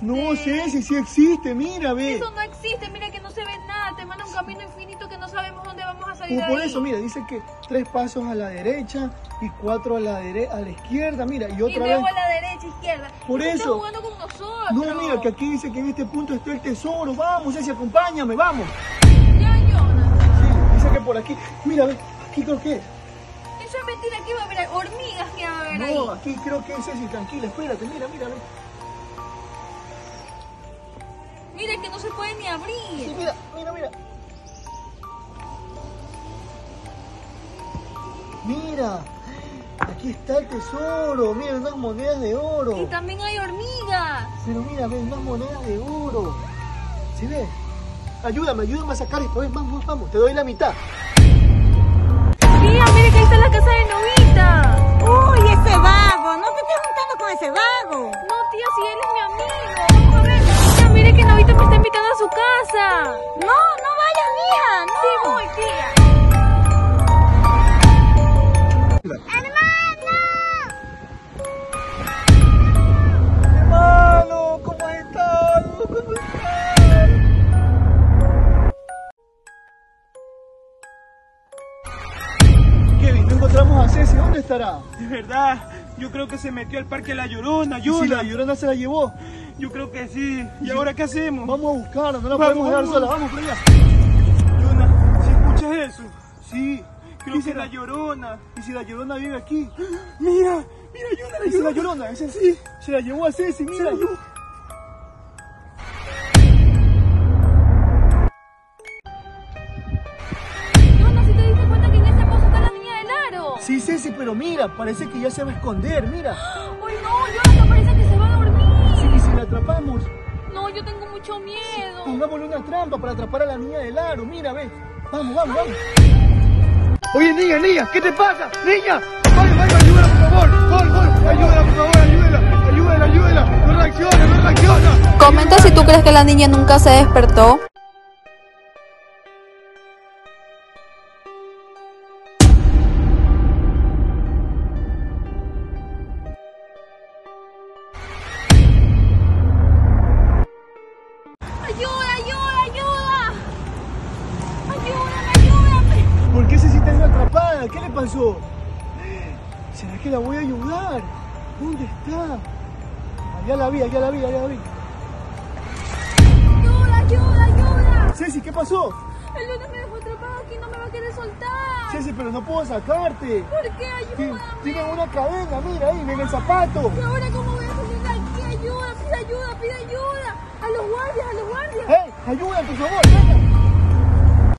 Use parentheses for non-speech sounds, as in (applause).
No, Ceci, sí existe, mira, ve. Eso no existe, mira que no se ve nada, te manda un camino infinito que no sabemos dónde vamos a salir. Como por ahí. eso, mira, dice que tres pasos a la derecha y cuatro a la, dere- a la izquierda, mira, y Y otra luego vez. a la derecha, izquierda. Por Está eso. jugando con nosotros. No, mira, que aquí dice que en este punto está el tesoro. Vamos, Ceci, acompáñame, vamos. Ya, Jonathan. Sí, dice que por aquí. Mira, ve, aquí creo que es. Eso es mentira, aquí va a haber hormigas que va a haber ahí. No, aquí creo que es Ceci, tranquila, espérate, mira, mira, ve. Mira que no se puede ni Sí, abrir. mira, mira, mira. Mira, aquí está el tesoro. Mira, unas monedas de Y oro. también hay hormigas. Pero mira, ve, unas monedas de oro. ¿Sí ves? Ayúdame, ayúdame a sacar esto. Ven, vamos, vamos, te doy la mitad. Mira, mira que ahí está la casa de Novita. Casa. No, no vayas, mija. No. Sí, voy, tía. ¿Dónde estará? De verdad, yo creo que se metió al parque La Llorona, ¿Y si la llorona se la llevó? Yo creo que sí. ¿Y ahora qué hacemos? Vamos a buscarla, no la Vamos, podemos dejar sola. Vamos para allá. Yuna, ¿si escuchas eso? Sí. Creo ¿Qué que será? La Llorona. ¿Y si la llorona vive aquí? (gasps) Mira, mira, Yuna, la ¿Y si la Llorona. llorona? Ese sí. Se la llevó a Ceci, mira. Jonathan, aro. Sí, Ceci, pero mira, parece que ya se va a esconder, mira. (gasps) Ay, no, Jonathan, parece que se va a dormir. Sí, y si la atrapamos, No, yo tengo mucho miedo. pongámosle una trampa para atrapar a la niña del aro, mira, ve. Vamos, vamos, vamos. Oye, niña, niña, ¿qué te pasa? Niña, vaya, vaya, ayúdala, por favor. Gol, gol, ayúdala, por favor, ayúdala, ayúdala, ayúdala. No reacciona, no reacciona. Comenta si tú crees que la niña nunca se despertó. ¿Por qué Ceci está atrapada? ¿Qué le pasó? ¿Será que la voy a ayudar? ¿Dónde está? Allá la vi, allá la vi, allá la vi. Ayuda, ayuda, ayuda. Ceci, ¿qué pasó? El lunes me dejó atrapado aquí, no me va a querer soltar. Ceci, pero no puedo sacarte. ¿Por qué? Ayúdame. Tiene una cadena, mira ahí, en el zapato. ¿Y ahora cómo voy a salir de aquí? Ayuda, pide ayuda, pide ayuda. A los guardias, a los guardias. ¡Hey! ¡Ayuda, por favor!